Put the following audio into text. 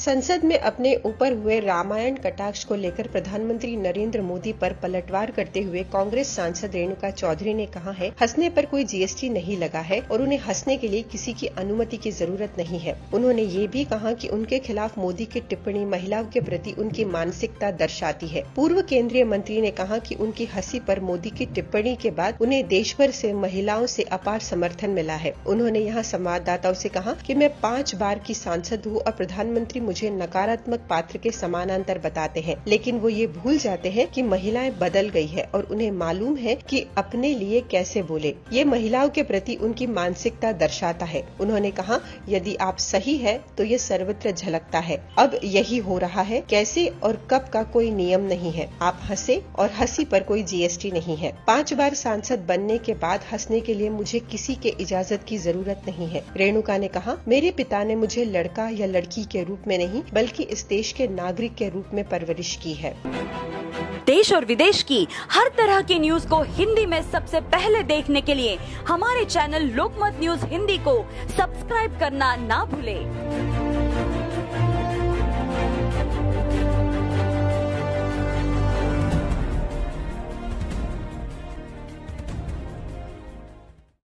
संसद में अपने ऊपर हुए रामायण कटाक्ष को लेकर प्रधानमंत्री नरेंद्र मोदी पर पलटवार करते हुए कांग्रेस सांसद रेणुका चौधरी ने कहा है, हंसने पर कोई जीएसटी नहीं लगा है और उन्हें हंसने के लिए किसी की अनुमति की ज़रूरत नहीं है। उन्होंने ये भी कहा कि उनके खिलाफ मोदी की टिप्पणी महिलाओं के प्रति उनकी मानसिकता दर्शाती है। पूर्व केंद्रीय मंत्री ने कहा की उनकी हँसी पर मोदी की टिप्पणी के बाद उन्हें देश भर से महिलाओं से अपार समर्थन मिला है। उन्होंने यहाँ संवाददाताओं से कहा कि मैं पाँच बार की सांसद हूँ और प्रधानमंत्री मुझे नकारात्मक पात्र के समानांतर बताते हैं। लेकिन वो ये भूल जाते हैं कि महिलाएँ बदल गई है और उन्हें मालूम है कि अपने लिए कैसे बोले। ये महिलाओं के प्रति उनकी मानसिकता दर्शाता है। उन्होंने कहा, यदि आप सही है तो ये सर्वत्र झलकता है। अब यही हो रहा है, कैसे और कब का कोई नियम नहीं है। आप हंसे और हँसी पर कोई जीएसटी नहीं है। पाँच बार सांसद बनने के बाद हंसने के लिए मुझे किसी के इजाज़त की ज़रूरत नहीं है। रेणुका ने कहा, मेरे पिता ने मुझे लड़का या लड़की के रूप में नहीं, बल्कि इस देश के नागरिक के रूप में परवरिश की है देश और विदेश की हर तरह की न्यूज़ को हिंदी में सबसे पहले देखने के लिए हमारे चैनल लोकमत न्यूज़ हिंदी को सब्सक्राइब करना ना भूलें।